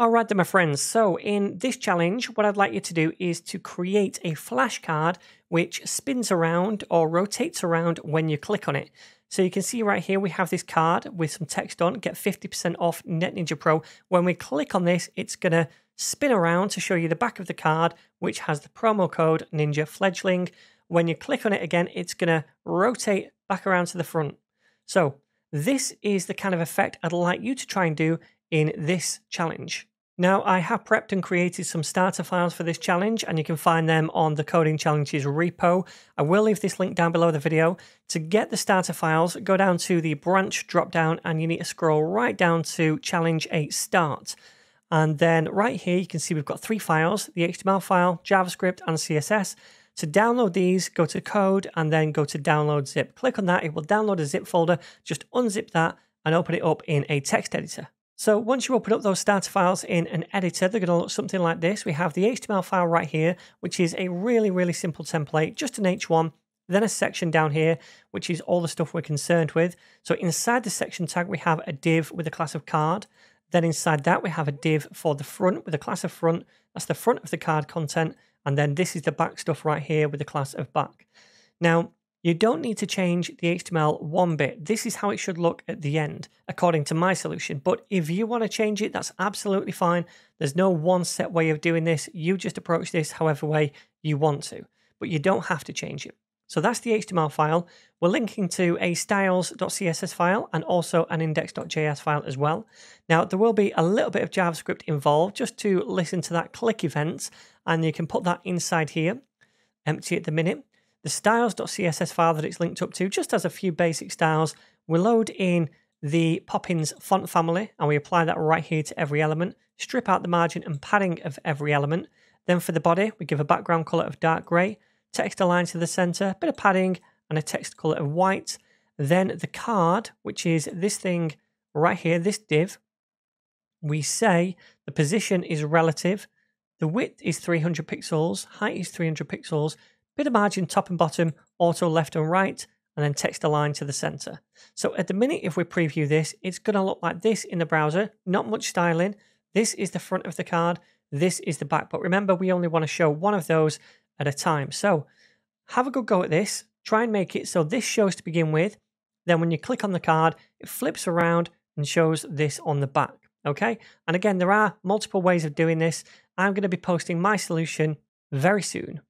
Alright then my friends, so in this challenge what I'd like you to do is to create a flashcard which spins around or rotates around when you click on it. So you can see right here we have this card with some text on, get 50% off NetNinja Pro. When we click on this it's going to spin around to show you the back of the card which has the promo code Ninja Fledgling. When you click on it again it's going to rotate back around to the front. So this is the kind of effect I'd like you to try and do in this challenge. Now, I have prepped and created some starter files for this challenge, and you can find them on the Coding Challenges repo. I will leave this link down below the video. To get the starter files, go down to the branch drop down, and you need to scroll right down to Challenge 8 Start. And then right here, you can see we've got three files the HTML file, JavaScript, and CSS. To download these, go to code and then go to download zip. Click on that, it will download a zip folder. Just unzip that and open it up in a text editor. So once you open up those starter files in an editor, they're going to look something like this. We have the HTML file right here, which is a really, really simple template, just an H1, then a section down here, which is all the stuff we're concerned with. So inside the section tag, we have a div with a class of card. Then inside that, we have a div for the front with a class of front. That's the front of the card content. And then this is the back stuff right here with the class of back. Now, you don't need to change the HTML one bit. This is how it should look at the end, according to my solution. But if you want to change it, that's absolutely fine. There's no one set way of doing this. You just approach this however way you want to, but you don't have to change it. So that's the HTML file. We're linking to a styles.css file and also an index.js file as well. Now, there will be a little bit of JavaScript involved just to listen to that click event, and you can put that inside here, empty at the minute. The styles.css file that it's linked up to just has a few basic styles. We load in the Poppins font family and we apply that right here to every element, strip out the margin and padding of every element. Then for the body, we give a background color of dark gray, text align to the center, bit of padding and a text color of white. Then the card, which is this thing right here, this div, we say the position is relative, the width is 300 pixels, height is 300 pixels, bit of margin top and bottom, auto left and right, and then text align to the center. So at the minute, if we preview this, it's going to look like this in the browser, not much styling. This is the front of the card, this is the back. But remember, we only want to show one of those at a time. So have a good go at this. Try and make it so this shows to begin with. Then when you click on the card, it flips around and shows this on the back. Okay. And again, there are multiple ways of doing this. I'm going to be posting my solution very soon.